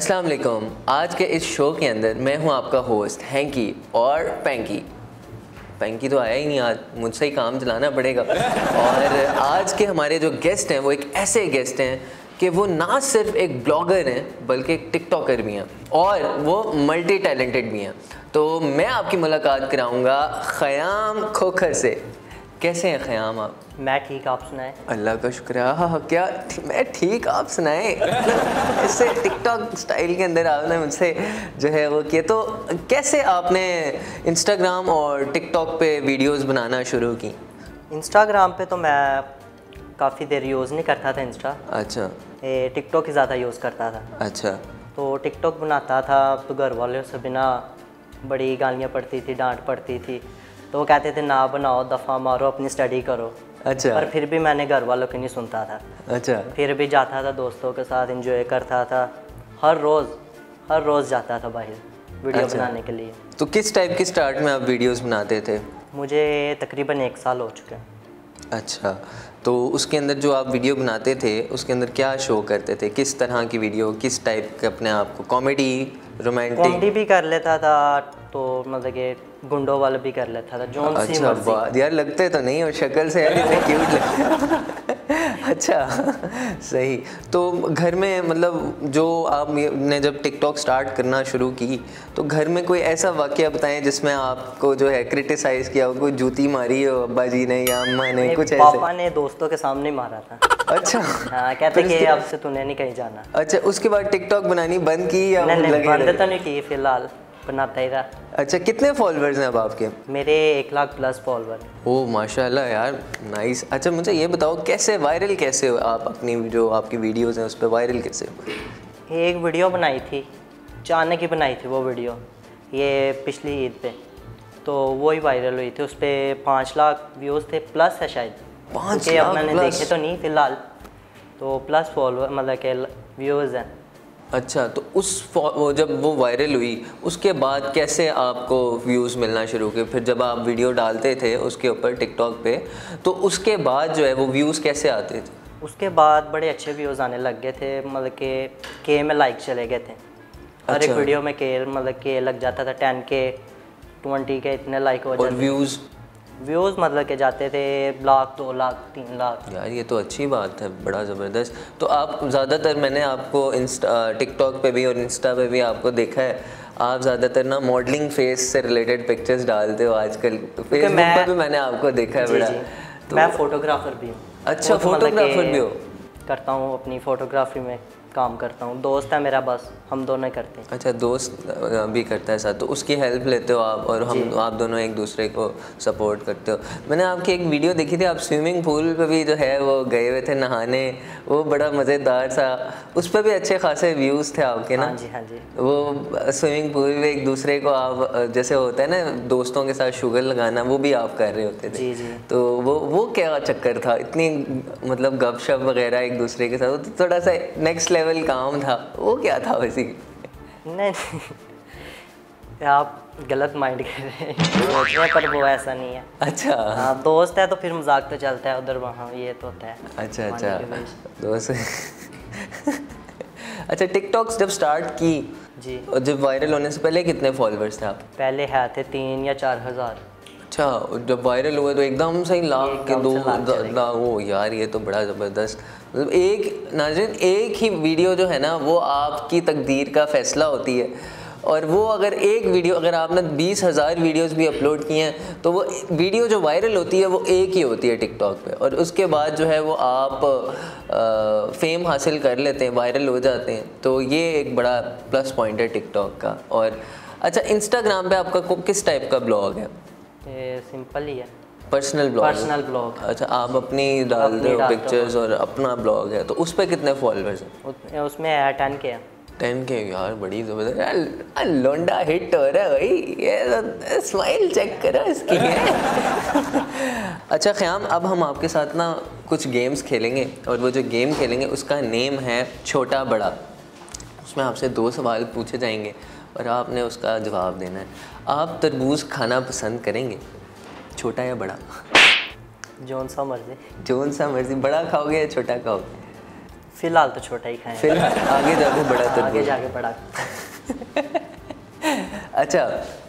अस्सलाम वालेकुम। आज के इस शो के अंदर मैं हूँ आपका होस्ट हैंकी और पैंकी पैंकी तो आया ही नहीं आज, मुझसे ही काम चलाना पड़ेगा। और आज के हमारे जो गेस्ट हैं, वो एक ऐसे गेस्ट हैं कि वो ना सिर्फ़ एक ब्लॉगर हैं, बल्कि एक टिकटॉकर भी हैं। और वो मल्टी टैलेंटेड भी हैं। तो मैं आपकी मुलाकात कराऊँगा ख़याम खोखर से। कैसे हैं ख़याम आप? मैं ठीक आप सुनाए? अल्लाह का शुक्र है हाँ क्या? मैं ठीक आप सुनाए? इससे टिकटॉक स्टाइल के अंदर आपने मुझसे जो है वो किया। तो कैसे आपने इंस्टाग्राम और टिकटॉक पे वीडियोस बनाना शुरू की? इंस्टाग्राम पे तो मैं काफ़ी देर यूज़ नहीं करता था इंस्टा अच्छा। टिकटॉक ही ज़्यादा यूज़ करता था। अच्छा। तो टिकटॉक बनाता था तो घर वालों से बिना बड़ी गालियाँ पड़ती थी डांट पड़ती थी। तो वो कहते थे ना बनाओ दफ़ा मारो अपनी स्टडी करो। अच्छा। पर फिर भी मैंने घर वालों की नहीं सुनता था। अच्छा। फिर भी जाता था दोस्तों के साथ इंजॉय करता था। हर रोज़ हर रोज़ जाता था बाहर वीडियो अच्छा। बनाने के लिए। तो किस टाइप की स्टार्ट में आप वीडियोस बनाते थे? मुझे तकरीबन एक साल हो चुके हैं। अच्छा। तो उसके अंदर जो आप वीडियो बनाते थे उसके अंदर क्या शो करते थे? किस तरह की वीडियो किस टाइप के अपने आप को? कॉमेडी रोमांटिक कॉमेडी भी कर लेता था तो मतलब कि गुंडों वाला भी कर लेता था जोन सी अच्छा वाह यार लगते तो नहीं और शक्ल से यार इतने क्यूट लगते। अच्छा सही। तो घर में मतलब जो आपने जब टिकटॉक स्टार्ट करना शुरू की तो घर में कोई ऐसा वाक्य बताएँ जिसमें आपको जो है क्रिटिसाइज किया हो कोई जूती मारी हो अब्बा जी ने या अम्मा ने कुछ पापा ने दोस्तों के सामने मारा था। अच्छा। हाँ कहते कि अब से तूने नहीं कहीं जाना। अच्छा उसके बाद टिकटॉक बनानी बंद की या नहीं नहीं बंद तो नहीं की फ़िलहाल। बनाता ही रहा अच्छा कितने फॉलोअर्स हैं अब आपके? मेरे एक लाख प्लस फॉलोवर ओ माशाल्लाह यार नाइस अच्छा मुझे ये बताओ कैसे वायरल कैसे हो आप अपनी जो आपकी वीडियोस हैं उस पर वायरल कैसे हो एक वीडियो बनाई थी अचानक ही बनाई थी वो वीडियो ये पिछली ईद पे। तो वो ही वायरल हुई थी उस पर पाँच लाख व्यूज़ थे प्लस है शायद। पाँच लाख मैंने देखे तो नहीं फ़िलहाल। तो प्लस फॉलोअर मतलब के व्यूज़ हैं। अच्छा तो उस वो जब वो वायरल हुई उसके बाद कैसे आपको व्यूज़ मिलना शुरू हुए फिर जब आप वीडियो डालते थे उसके ऊपर टिकटॉक पे तो उसके बाद जो है वो व्यूज़ कैसे आते थे उसके बाद बड़े अच्छे व्यूज़ आने लग गए थे मतलब कि के में लाइक चले गए थे अच्छा। हर एक अच्छा। वीडियो में के मतलब के लग जाता था टेन के ट्वेंटी के इतने लाइक हो जाते व्यूज़ व्यूज़ मतलब के जाते थे लाख दो लाख तीन लाख। यार ये तो अच्छी बात है बड़ा ज़बरदस्त। तो आप ज़्यादातर मैंने आपको इंस्टा टिकटॉक पे भी और इंस्टा पे भी आपको देखा है आप ज़्यादातर ना मॉडलिंग फेस से रिलेटेड पिक्चर्स डालते हो आजकल। फेसबुक मैं- पे भी मैंने आपको देखा है बड़ा। तो मैं फोटोग्राफर भी हूँ। अच्छा, वो तो मतलब फोटोग्राफर भी हो? करता हूँ अपनी फोटोग्राफी में। काम करता हूँ। दोस्त है मेरा बस हम दोनों करते हैं। अच्छा दोस्त भी करता है साथ तो उसकी हेल्प लेते हो आप और हम आप दोनों एक दूसरे को सपोर्ट करते हो। मैंने आपकी एक वीडियो देखी थी आप स्विमिंग पूल पे भी जो है वो गए हुए थे नहाने वो बड़ा मज़ेदार सा उस पर भी अच्छे खासे व्यूज़ थे आपके ना? हाँ जी हाँ जी। वो स्विमिंग पूल में एक दूसरे को आप जैसे होता है ना दोस्तों के साथ शुगर लगाना वो भी आप कर रहे होते थे। जी जी। तो वो वो क्या चक्कर था? इतनी मतलब गपशप वगैरह एक दूसरे के साथ तो थोड़ा सा नेक्स्ट लेवल काम था। वो क्या था वैसे नहीं आप गलत माइंड कर रहे हैं। पर वो ऐसा नहीं है। अच्छा। हाँ दोस्त है तो फिर मज़ाक तो चलता है उधर वहाँ ये तो होता है। अच्छा अच्छा। दोस्त अच्छा टिकटॉक जब स्टार्ट की जी। और जब वायरल होने से पहले कितने फॉलोअर्स थे आप? पहले है थे तीन या चार हज़ार। अच्छा जब वायरल हुए तो एकदम सही लाख के दो लाख वो यार ये तो बड़ा ज़बरदस्त। मतलब एक नाजरीन एक ही वीडियो जो है ना वो आपकी तकदीर का फैसला होती है। और वो अगर एक वीडियो अगर आपने बीस हज़ार वीडियोज़ भी अपलोड किए हैं तो वो वीडियो जो वायरल होती है वो एक ही होती है टिकटॉक पे। और उसके बाद जो है वो आप आ, फेम हासिल कर लेते हैं वायरल हो जाते हैं। तो ये एक बड़ा प्लस पॉइंट है टिकटॉक का। और अच्छा इंस्टाग्राम पे आपका किस टाइप का ब्लॉग है? सिंपल ही है। पर्सनल ब्लॉग पर्सनल ब्लॉग अच्छा आप अपनी डालते अपनी हो पिक्चर्स और अपना ब्लॉग है तो उस पर कितने फॉलोअर्स हैं? उसमें है टेन के है टेन के यार बड़ी ज़बरदस्त लोंडा हिट हो रहा है भाई। ये स्माइल चेक करो इसकी अच्छा ख्याम अब हम आपके साथ ना कुछ गेम्स खेलेंगे और वो जो गेम खेलेंगे उसका नेम है छोटा बड़ा। उसमें आपसे दो सवाल पूछे जाएँगे और आपने उसका जवाब देना है। आप तरबूज खाना पसंद करेंगे? छोटा या बड़ा? जोन सा मर्ज़ी। जोन सा मर्ज़ी। बड़ा खाओगे या छोटा खाओगे? फ़िलहाल तो छोटा ही खाएँ फिर आगे जाके बड़ा तो आगे जाके बड़ा। अच्छा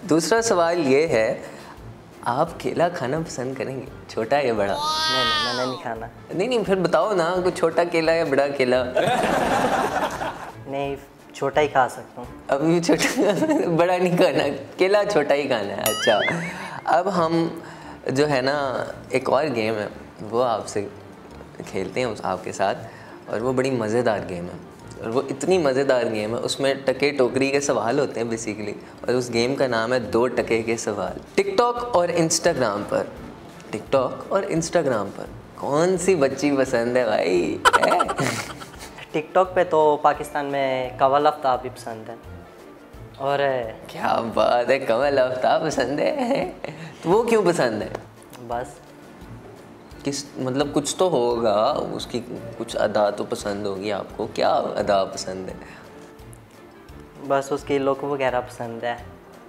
दूसरा सवाल ये है आप केला खाना पसंद करेंगे छोटा या बड़ा? नहीं नहीं मैंने नहीं खाना। नहीं नहीं फिर बताओ ना कुछ छोटा केला या बड़ा केला? नहीं छोटा ही खा सकता हूँ। अभी छोटा बड़ा नहीं खाना केला छोटा ही खाना है। अच्छा अब हम जो है ना एक और गेम है वो आपसे खेलते हैं उस आपके साथ और वो बड़ी मज़ेदार गेम है। और वो इतनी मज़ेदार गेम है उसमें टके टोकरी के सवाल होते हैं बेसिकली और उस गेम का नाम है दो टके के सवाल। टिकटॉक और इंस्टाग्राम पर। टिकटॉक और इंस्टाग्राम पर। कौन सी बच्ची पसंद है भाई? टिकटॉक पे तो पाकिस्तान में कवल आफ्ताब भी पसंद है। और क्या बात है कमल आफ्ताब पसंद है? तो वो क्यों पसंद है? बस। किस मतलब कुछ तो होगा उसकी कुछ अदा तो पसंद होगी आपको क्या अदा पसंद है? बस उसकी लुक वगैरह पसंद है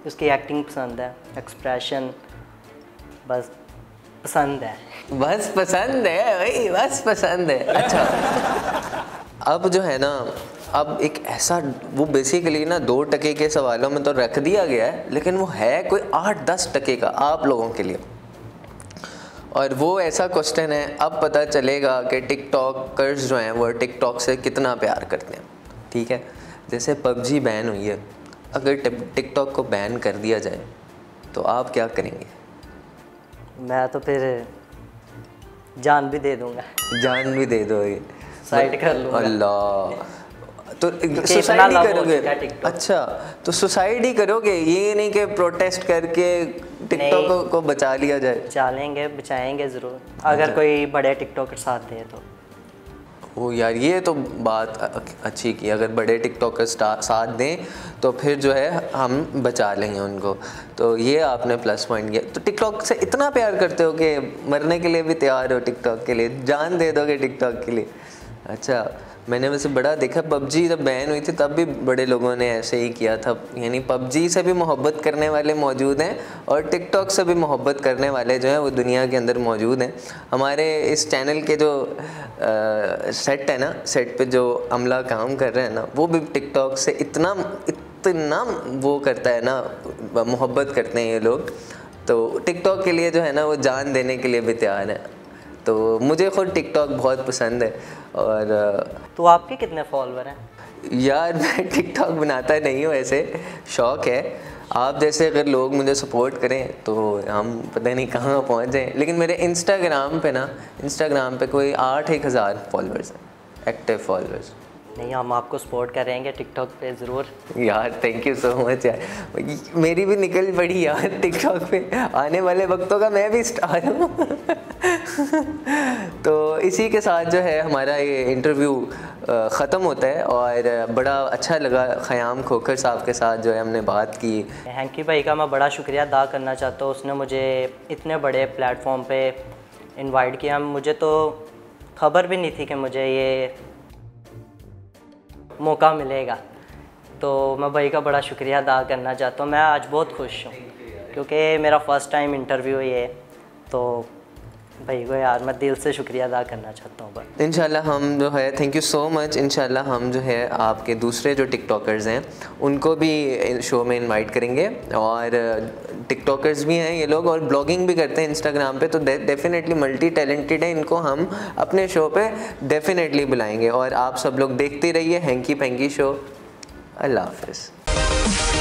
उसकी एक्टिंग पसंद है एक्सप्रेशन बस पसंद है। बस पसंद है भाई बस पसंद है। अच्छा अब जो है ना अब एक ऐसा वो बेसिकली ना दो टके के सवालों में तो रख दिया गया है लेकिन वो है कोई आठ दस टके का आप लोगों के लिए। और वो ऐसा क्वेश्चन है अब पता चलेगा कि टिकटॉकर्स जो हैं वो टिकटॉक से कितना प्यार करते हैं। ठीक है? जैसे पबजी बैन हुई है अगर टिकटॉक को बैन कर दिया जाए तो आप क्या करेंगे? मैं तो फिर जान भी दे दूँगा। जान भी दे दोगे। साइड कर लूँगा। अल्लाह तो सुसाइड ही करोगे? TikTok। अच्छा तो सुसाइड ही करोगे? ये नहीं कि प्रोटेस्ट करके टिकटॉक को, को बचा लिया जाए। चालेंगे बचाएँगे ज़रूर। अगर कोई बड़े टिकटॉकर साथ दे तो। वो यार ये तो बात अच्छी की। अगर बड़े टिकटॉकर साथ दें तो फिर जो है हम बचा लेंगे उनको। तो ये आपने प्लस पॉइंट किया। तो टिकटॉक से इतना प्यार करते हो कि मरने के लिए भी तैयार हो टिकटॉक के लिए? जान दे दोगे टिकटॉक के लिए। अच्छा मैंने वैसे बड़ा देखा पबजी जब बैन हुई थी तब भी बड़े लोगों ने ऐसे ही किया था। यानी पबजी से भी मोहब्बत करने वाले मौजूद हैं और टिकटॉक से भी मोहब्बत करने वाले जो हैं वो दुनिया के अंदर मौजूद हैं। हमारे इस चैनल के जो आ, सेट है ना सेट पे जो अमला काम कर रहे हैं ना वो भी टिकटॉक से इतना इतना वो करता है ना मोहब्बत करते हैं ये लोग। तो टिकटॉक के लिए जो है ना वो जान देने के लिए भी तैयार है। तो मुझे खुद टिकटॉक बहुत पसंद है और तो आपके कितने फॉलोअर हैं? यार मैं टिकटॉक बनाता नहीं हूँ ऐसे शौक है। आप जैसे अगर लोग मुझे सपोर्ट करें तो हम पता नहीं कहाँ पहुँच जाएँ। लेकिन मेरे इंस्टाग्राम पे ना इंस्टाग्राम पे कोई आठ एक हज़ार फॉलोअर्स हैं एक्टिव फॉलोअर्स नहीं हम आपको सपोर्ट करेंगे टिकटॉक पे? ज़रूर। यार थैंक यू सो मच यार। मेरी भी निकल पड़ी यार टिकटॉक पे। आने वाले वक्तों का मैं भी स्टार हूँ। तो इसी के साथ जो है हमारा ये इंटरव्यू ख़त्म होता है और बड़ा अच्छा लगा ख़याम खोखर साहब के साथ जो है हमने बात की। हैंकी भाई का, मैं बड़ा शुक्रिया अदा करना चाहता हूँ। उसने मुझे इतने बड़े प्लेटफॉर्म पे इनवाइट किया। मुझे तो खबर भी नहीं थी कि मुझे ये मौका मिलेगा। तो मैं भाई का बड़ा शुक्रिया अदा करना चाहता हूँ। मैं आज बहुत खुश हूँ, क्योंकि मेरा फ़र्स्ट टाइम इंटरव्यू ये। तो भाई को यार, मैं दिल से शुक्रिया अदा करना चाहता हूँ इनशाला हम जो है थैंक यू सो मच इनशाला हम जो है, आपके दूसरे जो टिकटॉकर्स हैं, उनको भी शो में इनवाइट करेंगे और टिकटॉकर्स भी हैं ये लोग और ब्लॉगिंग भी करते हैं इंस्टाग्राम पे तो डेफिनेटली मल्टी टैलेंटेड है, इनको हम अपने शो पे डेफिनेटली बुलाएँगे और आप सब लोग देखते रहिए हैंकी पैंकी शो अल्लाह हाफिज़.